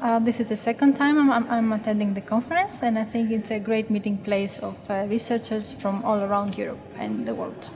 Uh, this is the second time I'm, I'm, attending the conference, and I think it's a great meeting place of uh, researchers from all around Europe and the world.